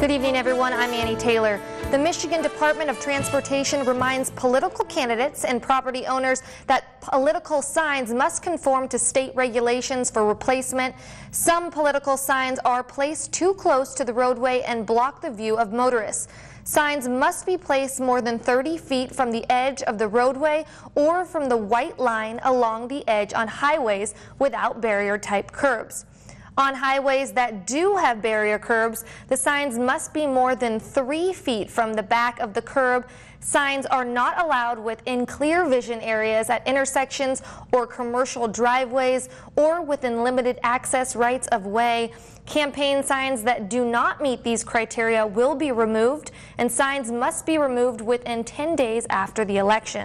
Good evening, everyone. I'm Annie Taylor. The Michigan Department of Transportation reminds political candidates and property owners that political signs must conform to state regulations for replacement. Some political signs are placed too close to the roadway and block the view of motorists. Signs must be placed more than 30 feet from the edge of the roadway or from the white line along the edge on highways without barrier-type curbs. On highways that do have barrier curbs, the signs must be more than three feet from the back of the curb. Signs are not allowed within clear vision areas at intersections or commercial driveways or within limited access rights of way. Campaign signs that do not meet these criteria will be removed, and signs must be removed within 10 days after the election.